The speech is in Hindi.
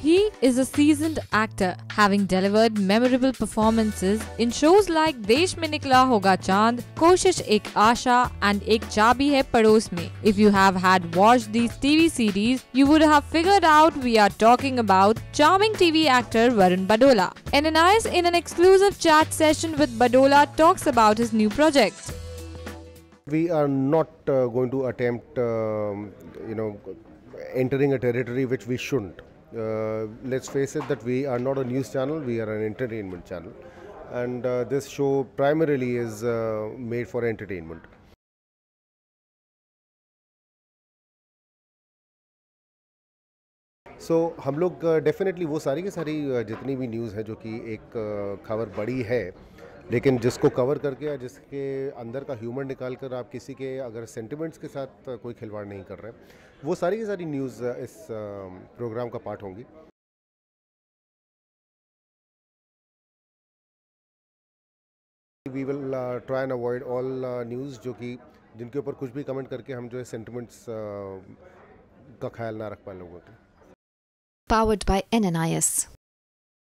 He is a seasoned actor, having delivered memorable performances in shows like Desh Mein Nikla Hoga Chand, Koshish Ek Asha and Ek Chabi Hai Pados Mein. If you have had watched these TV series, you would have figured out we are talking about charming TV actor Varun Badola. Ananias in an exclusive chat session with Badola talks about his new project. We are not uh, going to attempt, um, you know, entering a territory which we shouldn't. Uh, let's face it that we are not a news channel, we are an entertainment channel. And uh, this show primarily is uh, made for entertainment. So so, हम लोग डेफिनेटली वो सारी की सारी जितनी भी न्यूज़ है जो कि एक खबर बड़ी है लेकिन जिसको कवर करके या जिसके अंदर का ह्यूमर निकाल कर आप किसी के अगर सेंटिमेंट्स के साथ कोई खिलवाड़ नहीं कर रहे वो सारी की सारी न्यूज़ इस प्रोग्राम का पार्ट होंगी we will try and avoid all news जो कि जिनके ऊपर कुछ भी कमेंट करके हम जो है सेंटिमेंट्स uh, का ख्याल ना रख पाए लोगों के Powered by NNIS.